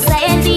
society